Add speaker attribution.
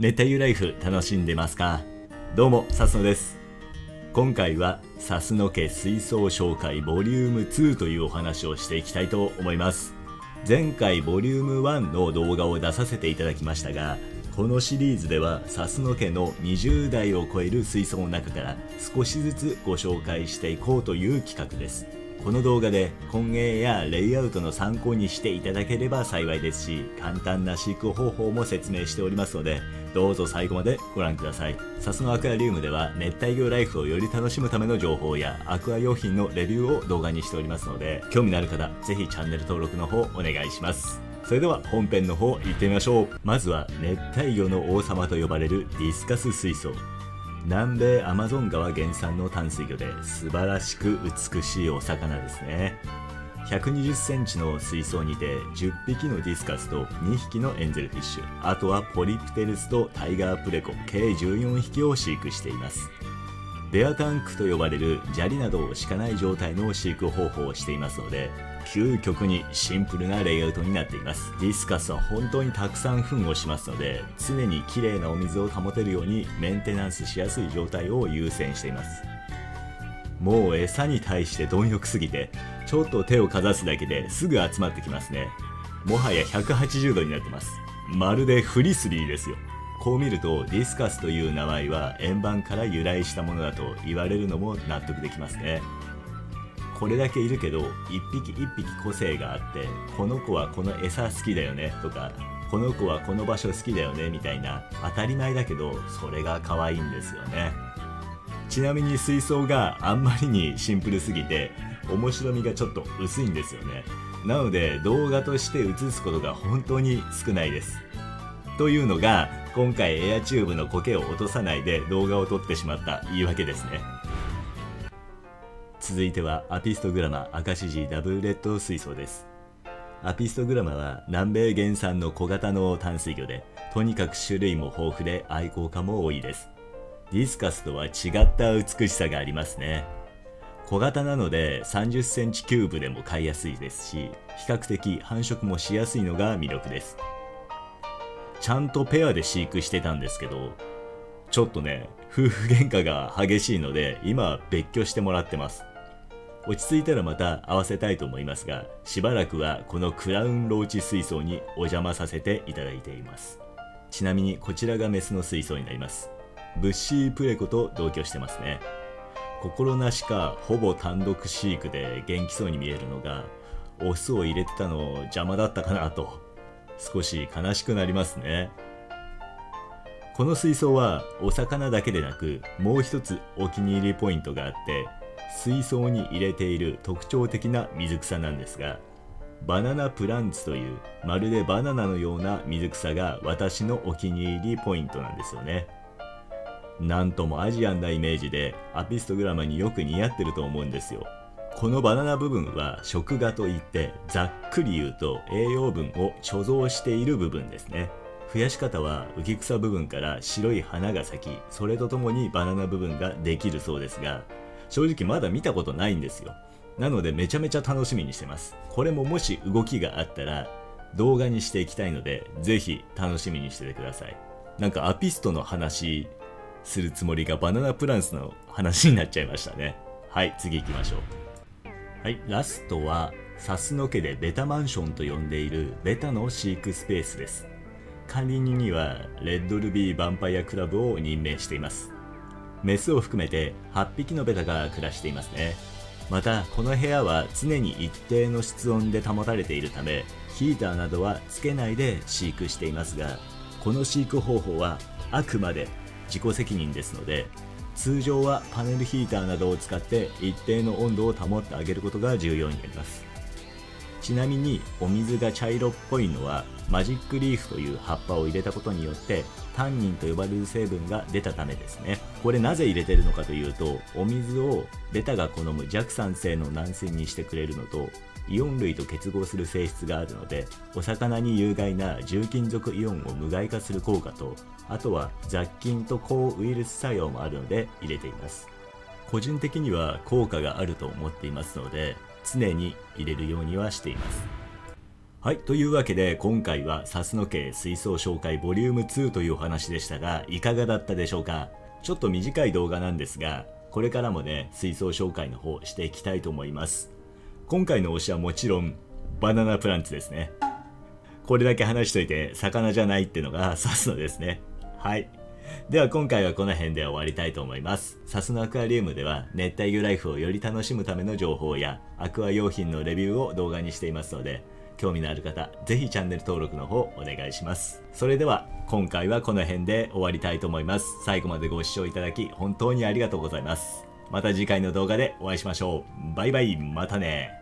Speaker 1: 熱帯魚ライフ楽しんでますか？どうも、サスノです。今回は、サスノ家水槽紹介ボリューム2というお話をしていきたいと思います。前回ボリューム1の動画を出させていただきましたが、このシリーズではサスノ家の20代を超える水槽の中から少しずつご紹介していこうという企画です。この動画で混営やレイアウトの参考にしていただければ幸いですし簡単な飼育方法も説明しておりますのでどうぞ最後までご覧ください。サスのアクアリウムでは熱帯魚ライフをより楽しむための情報やアクア用品のレビューを動画にしておりますので興味のある方ぜひチャンネル登録の方お願いします。それでは本編の方行ってみましょう。まずは熱帯魚の王様と呼ばれるディスカス水槽。南米アマゾン川原産の淡水魚で素晴らしく美しいお魚ですね。120センチの水槽にて10匹のディスカスと2匹のエンゼルフィッシュあとはポリプテルスとタイガープレコ計14匹を飼育しています。ベアタンクと呼ばれる砂利などを敷かない状態の飼育方法をしていますので究極にシンプルなレイアウトになっています。ディスカスは本当にたくさん糞をしますので常に綺麗なお水を保てるようにメンテナンスしやすい状態を優先しています。もう餌に対して貪欲すぎてちょっと手をかざすだけですぐ集まってきますね。もはや180度になってます。まるでフリスリーですよ。こう見るとディスカスという名前は円盤から由来したものだと言われるのも納得できますね。これだけいるけど一匹一匹個性があってこの子はこの餌好きだよねとかこの子はこの場所好きだよねみたいな当たり前だけどそれが可愛いんですよね。ちなみに水槽があんまりにシンプルすぎて面白みがちょっと薄いんですよね。なので動画として映すことが本当に少ないです。というのが今回エアチューブの苔を落とさないで動画を撮ってしまった言い訳ですね。続いてはアピストグラマアガシジダブルレッド水槽です。アピストグラマは南米原産の小型の淡水魚でとにかく種類も豊富で愛好家も多いです。ディスカスとは違った美しさがありますね。小型なので30センチキューブでも飼いやすいですし比較的繁殖もしやすいのが魅力です。ちゃんとペアで飼育してたんですけどちょっとね夫婦喧嘩が激しいので今は別居してもらってます。落ち着いたらまた会わせたいと思いますがしばらくはこのクラウンローチ水槽にお邪魔させていただいています。ちなみにこちらがメスの水槽になります。ブッシープレコと同居してますね。心なしかほぼ単独飼育で元気そうに見えるのがオスを入れてたの邪魔だったかなと少し悲しくなりますね。この水槽はお魚だけでなくもう一つお気に入りポイントがあって水槽に入れている特徴的な水草なんですがバナナプランツというまるでバナナのような水草が私のお気に入りポイントなんですよね。なんともアジアンなイメージでアピストグラマによく似合ってると思うんですよ。このバナナ部分は食芽といってざっくり言うと栄養分を貯蔵している部分ですね。増やし方は浮草部分から白い花が咲きそれとともにバナナ部分ができるそうですが正直まだ見たことないんですよ。なのでめちゃめちゃ楽しみにしてます。これももし動きがあったら動画にしていきたいのでぜひ楽しみにしててください。なんかアピストの話するつもりがバナナプランスの話になっちゃいましたね。はい次行きましょう。はいラストはサスノ家でベタマンションと呼んでいるベタの飼育スペースです。管理人にはレッドルビーヴァンパイアクラブを任命しています。メスを含めて8匹のベタが暮らしていますね。またこの部屋は常に一定の室温で保たれているためヒーターなどはつけないで飼育していますがこの飼育方法はあくまで自己責任ですので通常はパネルヒーターなどを使って一定の温度を保ってあげることが重要になります。ちなみにお水が茶色っぽいのはマジックリーフという葉っぱを入れたことによってタンニンと呼ばれる成分が出たためですね。これなぜ入れてるのかというとお水をベタが好む弱酸性の軟水にしてくれるのとイオン類と結合する性質があるのでお魚に有害な重金属イオンを無害化する効果とあとは雑菌と抗ウイルス作用もあるので入れています。個人的には効果があると思っていますので常に入れるようにはしています。はい、というわけで今回はサスノ家水槽紹介ボリューム2というお話でしたがいかがだったでしょうか？ちょっと短い動画なんですがこれからもね水槽紹介の方していきたいと思います。今回の推しはもちろんバナナプランツですね。これだけ話しといて魚じゃないってのが サスノですね。はい。では今回はこの辺で終わりたいと思います。サスノアクアリウムでは熱帯魚ライフをより楽しむための情報やアクア用品のレビューを動画にしていますので興味のある方ぜひチャンネル登録の方お願いします。それでは今回はこの辺で終わりたいと思います。最後までご視聴いただき本当にありがとうございます。また次回の動画でお会いしましょう。バイバイ。またね。